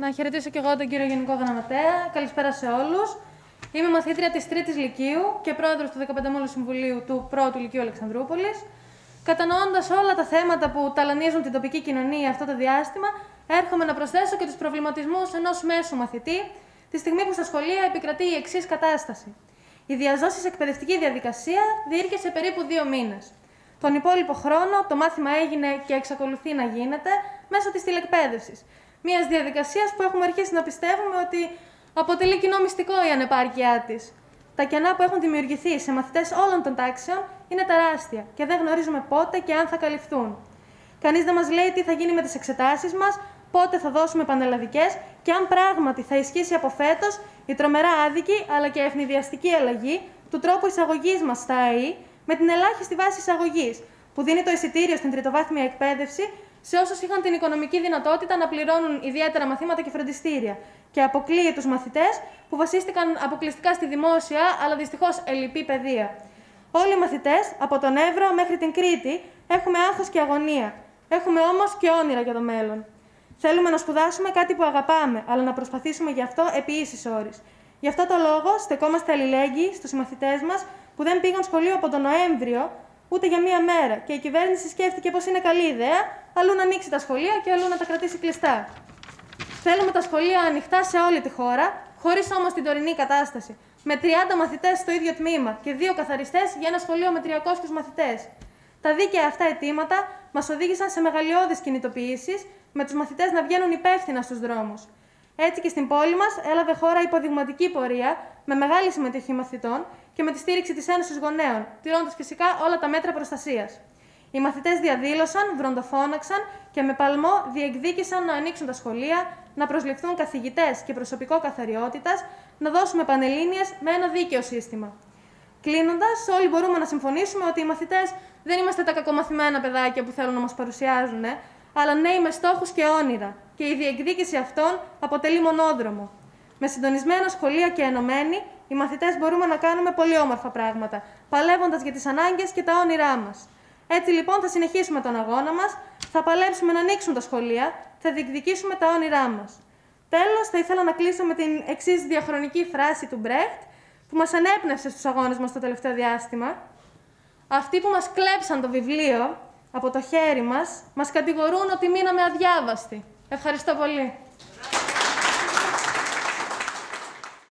Να χαιρετήσω και εγώ τον κύριο Γενικό Γραμματέα. Καλησπέρα σε όλους. Είμαι μαθήτρια της Τρίτης Λυκείου και πρόεδρος του 15 Συμβουλίου του Πρώτου Λυκείου Αλεξανδρούπολης. Κατανοώντας όλα τα θέματα που ταλανίζουν την τοπική κοινωνία αυτό το διάστημα, έρχομαι να προσθέσω και τους προβληματισμούς ενός μέσου μαθητή, τη στιγμή που στα σχολεία επικρατεί η εξής κατάσταση. Η διαζώση εκπαιδευτική διαδικασία διήρκεσε περίπου δύο μήνες. Τον υπόλοιπο χρόνο το μάθημα έγινε και εξακολουθεί να γίνεται μέσω της τηλεκπαίδευσης. Μιας διαδικασίας που έχουμε αρχίσει να πιστεύουμε ότι αποτελεί κοινό μυστικό η ανεπάρκειά της. Τα κενά που έχουν δημιουργηθεί σε μαθητές όλων των τάξεων είναι τεράστια και δεν γνωρίζουμε πότε και αν θα καλυφθούν. Κανείς δεν μας λέει τι θα γίνει με τις εξετάσεις μας, πότε θα δώσουμε πανελλαδικές και αν πράγματι θα ισχύσει από φέτος η τρομερά άδικη αλλά και ευνηδιαστική αλλαγή του τρόπου εισαγωγής μας στα ΑΕΗ με την ελάχιστη βάση εισαγωγής, που δίνει το εισιτήριο στην τριτοβάθμια εκπαίδευση σε όσους είχαν την οικονομική δυνατότητα να πληρώνουν ιδιαίτερα μαθήματα και φροντιστήρια και αποκλείει τους μαθητές που βασίστηκαν αποκλειστικά στη δημόσια αλλά δυστυχώς ελλειπή παιδεία. Όλοι οι μαθητές, από τον Εύρο μέχρι την Κρήτη, έχουμε άγχος και αγωνία. Έχουμε όμως και όνειρα για το μέλλον. Θέλουμε να σπουδάσουμε κάτι που αγαπάμε, αλλά να προσπαθήσουμε γι' αυτό επί ίσης όρης. Γι' αυτό το λόγο στεκόμαστε αλληλέγγυοι στους μαθητές μας που δεν πήγαν σχολείο από τον Νοέμβριο ούτε για μία μέρα. Και η κυβέρνηση σκέφτηκε πω είναι καλή ιδέα αλλού να ανοίξει τα σχολεία και αλλού να τα κρατήσει κλειστά. Θέλουμε τα σχολεία ανοιχτά σε όλη τη χώρα, χωρίς όμως την τωρινή κατάσταση. Με 30 μαθητές στο ίδιο τμήμα και δύο καθαριστές για ένα σχολείο με 300 μαθητές. Τα δίκαια αυτά αιτήματα μας οδήγησαν σε μεγαλειώδεις κινητοποιήσεις, με τους μαθητές να βγαίνουν υπεύθυνα στους δρόμους. Έτσι και στην πόλη μας έλαβε χώρα υποδειγματική πορεία με μεγάλη συμμετοχή μαθητών και με τη στήριξη της Ένωσης Γονέων, τηρώντας φυσικά όλα τα μέτρα προστασίας. Οι μαθητές διαδήλωσαν, βροντοφώναξαν και με παλμό διεκδίκησαν να ανοίξουν τα σχολεία, να προσληφθούν καθηγητές και προσωπικό καθαριότητας, να δώσουμε πανελλήνιες με ένα δίκαιο σύστημα. Κλείνοντας, όλοι μπορούμε να συμφωνήσουμε ότι οι μαθητές δεν είμαστε τα κακομαθημένα παιδάκια που θέλουν να μας παρουσιάζουν, αλλά νέοι με στόχου και όνειρα. Και η διεκδίκηση αυτών αποτελεί μονόδρομο. Με συντονισμένα σχολεία και ενωμένοι, οι μαθητές μπορούμε να κάνουμε πολύ όμορφα πράγματα, παλεύοντας για τις ανάγκες και τα όνειρά μας. Έτσι λοιπόν θα συνεχίσουμε τον αγώνα μας, θα παλέψουμε να ανοίξουν τα σχολεία, θα διεκδικήσουμε τα όνειρά μας. Τέλος, θα ήθελα να κλείσω με την εξής διαχρονική φράση του Μπρέχτ, που μας ανέπνευσε στους αγώνες μας το τελευταίο διάστημα. Αυτοί που μας κλέψαν το βιβλίο από το χέρι μας, μας κατηγορούν ότι μείναμε αδιάβαστοι. Ευχαριστώ πολύ.